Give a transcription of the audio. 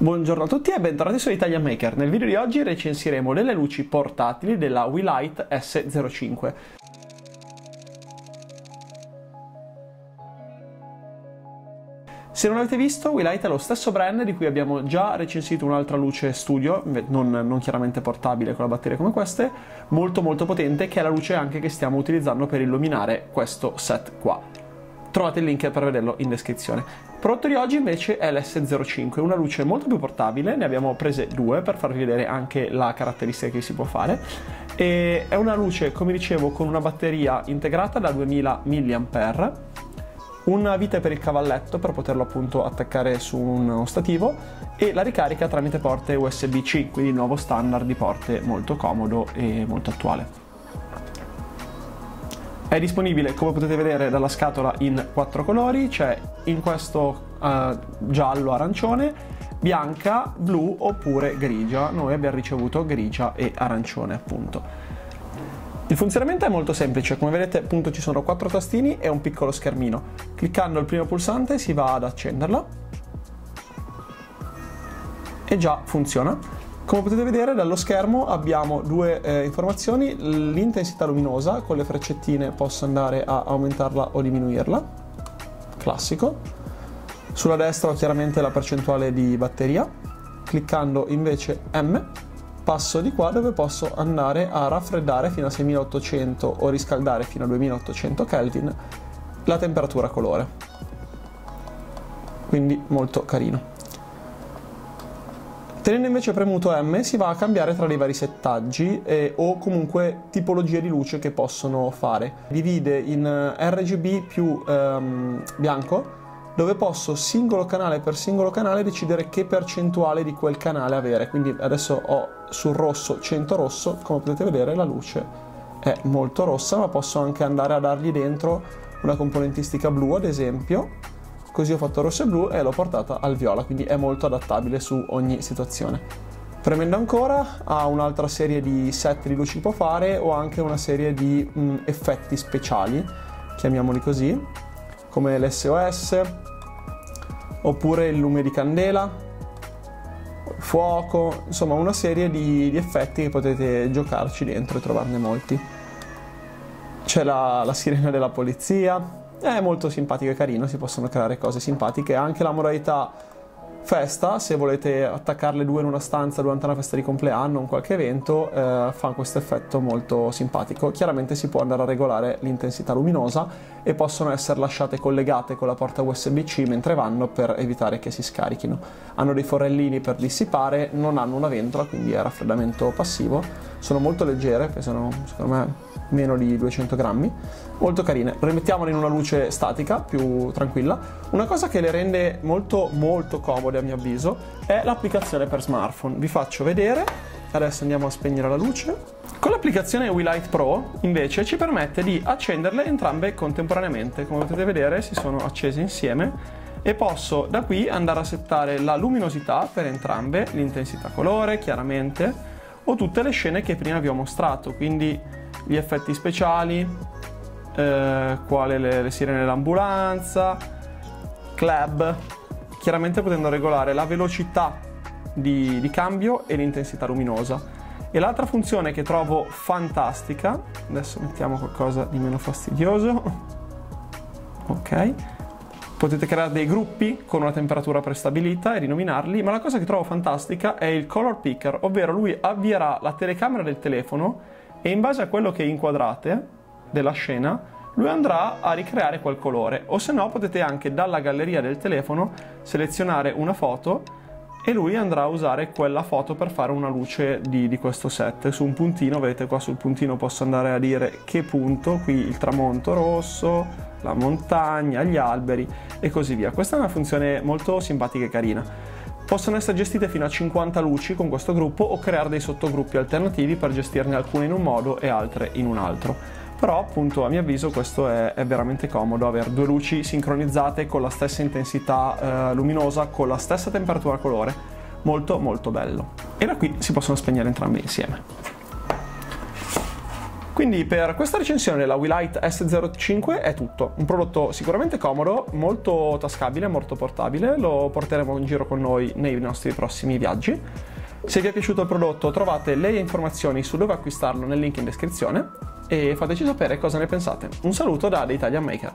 Buongiorno a tutti e bentornati su Italian Maker. Nel video di oggi recensiremo le luci portatili della Wilight S05. Se non l'avete visto, Wilight è lo stesso brand di cui abbiamo già recensito un'altra luce studio, non, non, chiaramente portabile con la batteria come queste, molto molto potente, che è la luce anche che stiamo utilizzando per illuminare questo set qua. Trovate il link per vederlo in descrizione. Il prodotto di oggi invece è l'S05, una luce molto più portabile, ne abbiamo prese due per farvi vedere anche la caratteristica che si può fare. E è una luce, come dicevo, con una batteria integrata da 2000 mAh, una vite per il cavalletto per poterlo appunto attaccare su uno stativo e la ricarica tramite porte USB-C, quindi il nuovo standard di porte molto comodo e molto attuale. È disponibile, come potete vedere dalla scatola, in quattro colori, c'è in questo uh, giallo arancione, bianca, blu oppure grigia. Noi abbiamo ricevuto grigia e arancione appunto. Il funzionamento è molto semplice, come vedete appunto ci sono quattro tastini e un piccolo schermino. Cliccando il primo pulsante si va ad accenderla e già funziona. Come potete vedere dallo schermo abbiamo due eh, informazioni, l'intensità luminosa con le freccettine posso andare a aumentarla o diminuirla, classico. Sulla destra ho chiaramente la percentuale di batteria, cliccando invece M passo di qua dove posso andare a raffreddare fino a 6800 o riscaldare fino a 2800 Kelvin la temperatura colore. Quindi molto carino. Tenendo invece premuto M si va a cambiare tra dei vari settaggi eh, o comunque tipologie di luce che possono fare. Divide in eh, RGB più ehm, bianco dove posso singolo canale per singolo canale decidere che percentuale di quel canale avere. Quindi adesso ho sul rosso 100 rosso, come potete vedere la luce è molto rossa, ma posso anche andare a dargli dentro una componentistica blu ad esempio Così ho fatto rosso e blu e l'ho portata al viola, quindi è molto adattabile su ogni situazione. Premendo ancora ha un'altra serie di set di luci che può fare o anche una serie di mh, mm, effetti speciali, chiamiamoli così, come l'SOS, oppure il lume di candela, fuoco, insomma una serie di, di effetti che potete giocarci dentro e trovarne molti. C'è la, la sirena della polizia, è molto simpatico e carino, si possono creare cose simpatiche. Anche la modalità festa, se volete attaccarle due in una stanza durante una festa di compleanno un qualche evento, eh, fa questo effetto molto simpatico. Chiaramente si può andare a regolare l'intensità luminosa e possono essere lasciate collegate con la porta USB-C mentre vanno per evitare che si scarichino. Hanno dei forellini per dissipare, non hanno una ventola, quindi è raffreddamento passivo. Sono molto leggere, pesano secondo me meno di 200 grammi, molto carine. Rimettiamole in una luce statica, più tranquilla. Una cosa che le rende molto molto comode a mio avviso è l'applicazione per smartphone. Vi faccio vedere, adesso andiamo a spegnere la luce. Con l'applicazione WeLight Pro invece ci permette di accenderle entrambe contemporaneamente. Come potete vedere si sono accese insieme e posso da qui andare a settare la luminosità per entrambe, l'intensità colore chiaramente o tutte le scene che prima vi ho mostrato, quindi gli effetti speciali, eh, quale le, le sirene dell'ambulanza, club, chiaramente potendo regolare la velocità di, di cambio e l'intensità luminosa. E l'altra funzione che trovo fantastica, adesso mettiamo qualcosa di meno fastidioso, ok, potete creare dei gruppi con una temperatura prestabilita e rinominarli, ma la cosa che trovo fantastica è il color picker, ovvero lui avvierà la telecamera del telefono e in base a quello che inquadrate della scena lui andrà a ricreare quel colore. O se no potete anche dalla galleria del telefono selezionare una foto e lui andrà a usare quella foto per fare una luce di, di, questo set. Su un puntino vedete qua sul puntino posso andare a dire che punto qui il tramonto rosso la montagna gli alberi e così via. Questa è una funzione molto simpatica e carina. Possono essere gestite fino a 50 luci con questo gruppo o creare dei sottogruppi alternativi per gestirne alcune in un modo e altre in un altro. Però appunto a mio avviso questo è, è veramente comodo, avere due luci sincronizzate con la stessa intensità eh, luminosa, con la stessa temperatura colore, molto molto bello. E da qui si possono spegnere entrambi insieme. Quindi per questa recensione la Wilight S05 è tutto. Un prodotto sicuramente comodo, molto tascabile, molto portabile, lo porteremo in giro con noi nei nostri prossimi viaggi. Se vi è piaciuto il prodotto trovate le informazioni su dove acquistarlo nel link in descrizione e fateci sapere cosa ne pensate. Un saluto da The Italian Maker.